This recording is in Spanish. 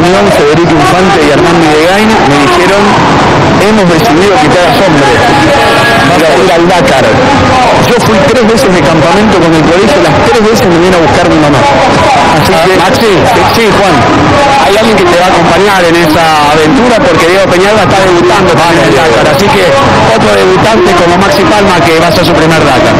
reunión Federico Infante y Armando Idegain me dijeron hemos decidido quitar a Sombre para ir al Dakar. Yo fui tres veces de campamento con el colegio, las tres veces me vino a buscar mi mamá. Así que, ah, Maxi, eh, sí, Juan. hay alguien que te va a acompañar en esa aventura porque Diego Peñalba está debutando con el Dakar, así que otro debutante como Maxi Palma que va a ser su primer Dakar.